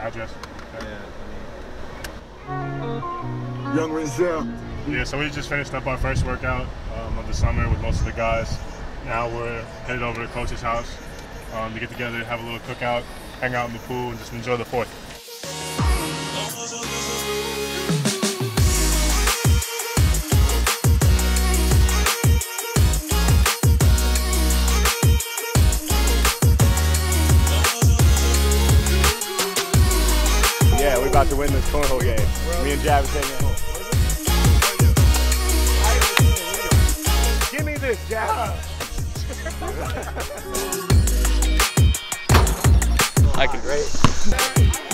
address. Young Renzel. Yeah, so we just finished up our first workout um, of the summer with most of the guys. Now we're headed over to coach's house um, to get together, have a little cookout, hang out in the pool, and just enjoy the fourth. We about to win this cornhole game. Me and Jav taking it home. Give me this, Jav. I can.